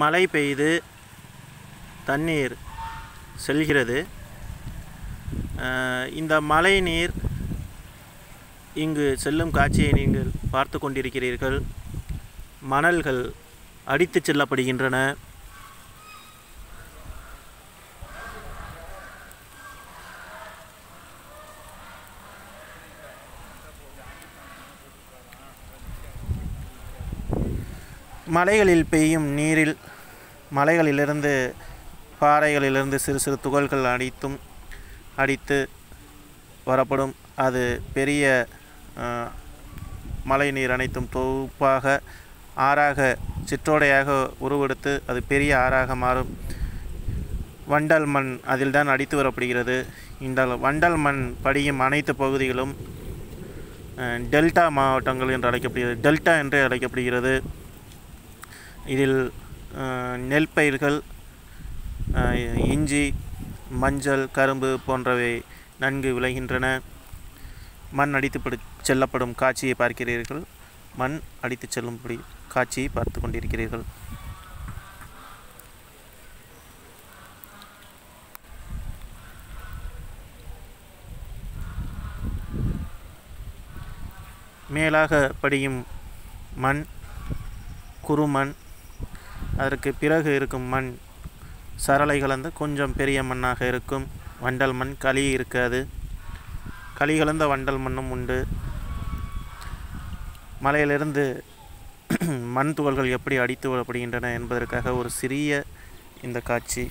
மழை பெய்து தண்ணீர் செல்கிறது. இந்த மழை நீர் இங்கு செல்லும் காட்சியை நீங்கள் பார்த்து கொண்டிருக்கிறீர்கள். மணல்கள் அடித்துச் செல்லப்படுகின்றன. மலைகளில் பெய்யும் நீரில் மலைகளிலிருந்து பாறைகளிலிருந்து சிறு சிறு துகள்கள் அடித்தும் அடித்து வரப்படும். அது பெரிய மழை நீர் அனைத்தும் தொகுப்பாக ஆறாக சிற்றோடையாக உருவெடுத்து அது பெரிய ஆறாக மாறும். வண்டல் மண் அதில்தான் அடித்து வரப்படுகிறது. இந்த வண்டல் மண் படியும் அனைத்து பகுதிகளும் டெல்டா மாவட்டங்கள் என்று அழைக்கப்படுகிறது. டெல்டா என்று அழைக்கப்படுகிறது. இதில் நெல் பயிர்கள் இஞ்சி மஞ்சள் கரும்பு போன்றவை நன்கு விளைகின்றன. மண் அடித்து செல்லப்படும் காட்சியை பார்க்கிறீர்கள். மண் அடித்து செல்லும்படி காட்சியை பார்த்து கொண்டிருக்கிறீர்கள். மேலாக படியும் மண் குறுமண் அதற்கு பிறகு இருக்கும் மண் சரளை கலந்து கொஞ்சம் பெரிய மண்ணாக இருக்கும். வண்டல் மண் களி இருக்காது. களி கலந்த வண்டல் மண்ணும் உண்டு. மலையிலிருந்து மண் துகள்கள் எப்படி அடித்து விடப்படுகின்றன என்பதற்காக ஒரு சிறிய இந்த காட்சி.